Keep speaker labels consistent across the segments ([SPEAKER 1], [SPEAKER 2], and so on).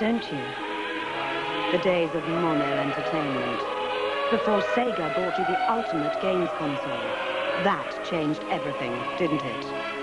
[SPEAKER 1] don't you? The days of mono entertainment. Before Sega brought you the ultimate games console. That changed everything, didn't it?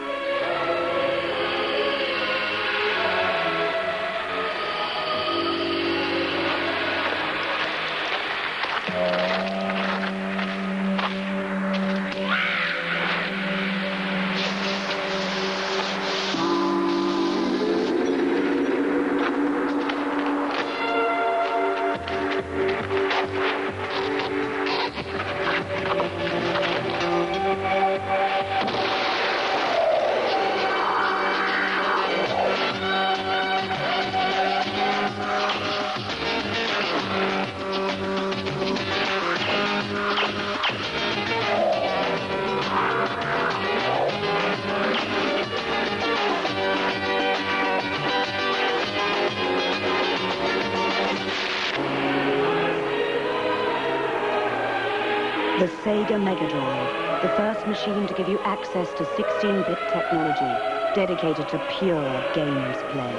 [SPEAKER 1] The Sega Mega Drive, the first machine to give you access to 16-bit technology, dedicated to pure games play.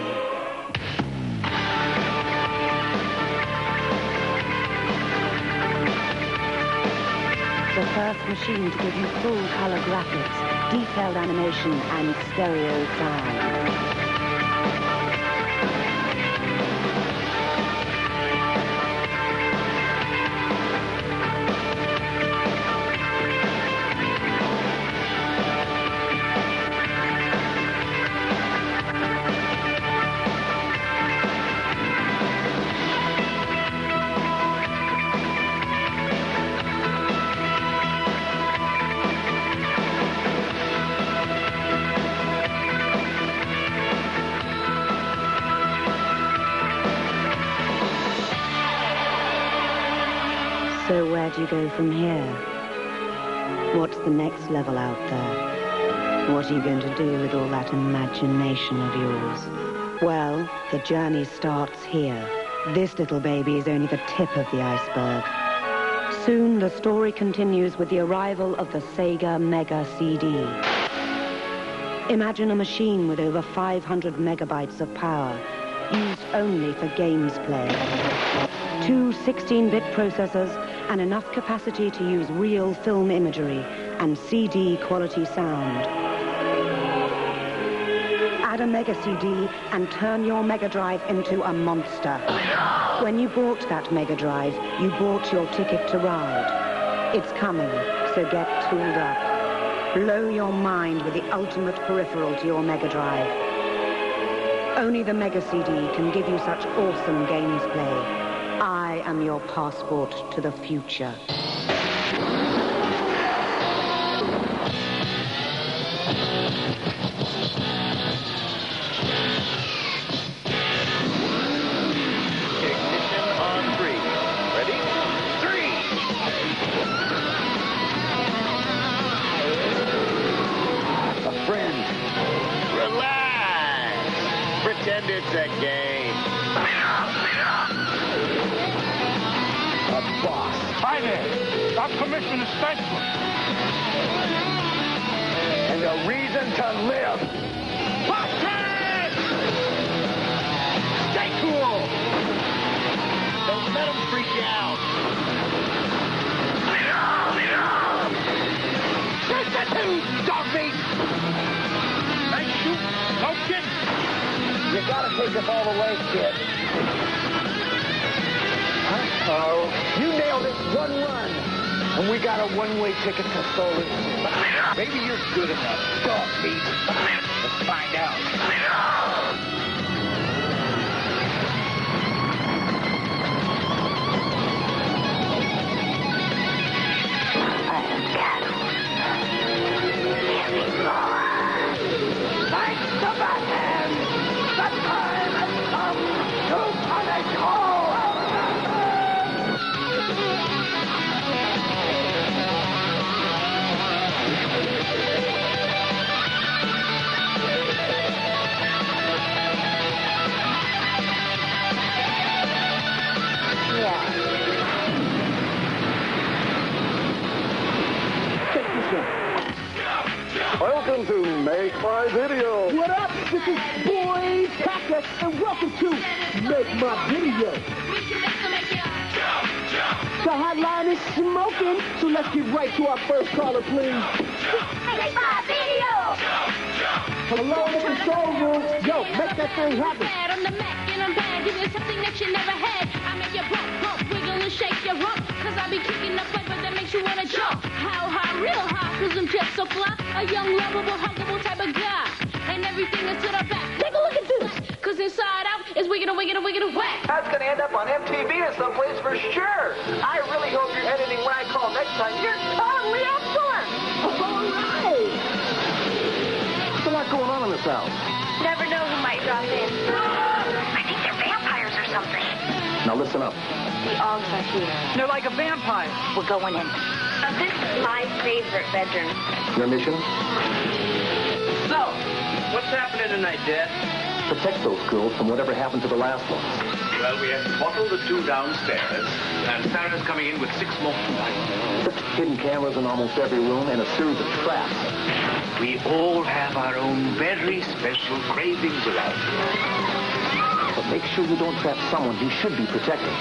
[SPEAKER 1] The first machine to give you full color graphics, detailed animation, and stereo sound. So where do you go from here? What's the next level out there? What are you going to do with all that imagination of yours? Well, the journey starts here. This little baby is only the tip of the iceberg. Soon the story continues with the arrival of the Sega Mega CD. Imagine a machine with over 500 megabytes of power, used only for games play. Two 16-bit processors and enough capacity to use real film imagery and CD quality sound. Add a Mega CD and turn your Mega Drive into a monster. When you bought that Mega Drive, you bought your ticket to ride. It's coming, so get tooled up. Blow your mind with the ultimate peripheral to your Mega Drive. Only the Mega CD can give you such awesome games play. I am your passport to the future.
[SPEAKER 2] Ignition on three. Ready? Three!
[SPEAKER 3] A friend.
[SPEAKER 2] Relax! Pretend it's a game.
[SPEAKER 3] A boss.
[SPEAKER 4] Hi there. I'm Commissioner Stenchler.
[SPEAKER 3] And a reason to live.
[SPEAKER 2] Boston!
[SPEAKER 3] All kid. Uh-oh. You nailed it. One run. And we got a one-way ticket to Solis.
[SPEAKER 2] Maybe you're good enough, dog meat. Let's find out.
[SPEAKER 5] Video.
[SPEAKER 3] What up,
[SPEAKER 5] this is Boys Packer, and welcome to Make My Video. The hotline is smoking, so let's get right to our first caller, please.
[SPEAKER 6] Make my video!
[SPEAKER 5] Hello, in the control room. Yo, make that thing happen.
[SPEAKER 7] bad on the Mac and I'm bad. Give you something that you never had. I make you bump, bump, wiggle and shake your rump. Cause I be kicking the flavor that makes you wanna jump. How high, real high, cause I'm just so fly. A young, lovable, huggable type of guy. And everything is to the back. Take a look at this. Cause inside out is wicked and wicked and wicked and whack.
[SPEAKER 3] That's gonna end up on MTV or someplace for sure. I really hope you're editing when I call next time. You're totally up going on in this house?
[SPEAKER 8] Never know who might drop in. I think they're vampires or something.
[SPEAKER 3] Now listen up.
[SPEAKER 8] The Augers are here.
[SPEAKER 2] They're like a vampire.
[SPEAKER 8] We're going in. Now, this is my favorite bedroom.
[SPEAKER 3] Your mission?
[SPEAKER 2] So, what's happening tonight, Dad?
[SPEAKER 3] Protect those girls from whatever happened to the last ones.
[SPEAKER 9] Well, we have bottled the two downstairs, and Sarah's coming in with six more tonight.
[SPEAKER 3] Hidden cameras in almost every room and a series of traps.
[SPEAKER 9] We all have our own very special cravings around here.
[SPEAKER 3] But make sure you don't trap someone you should be protecting.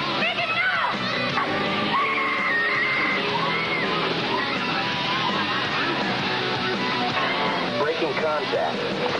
[SPEAKER 3] Breaking contact.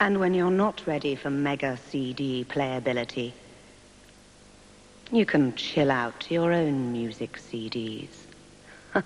[SPEAKER 1] And when you're not ready for mega CD playability, you can chill out to your own music CDs.